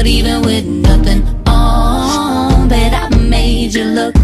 But even with nothing on. Bet I made you look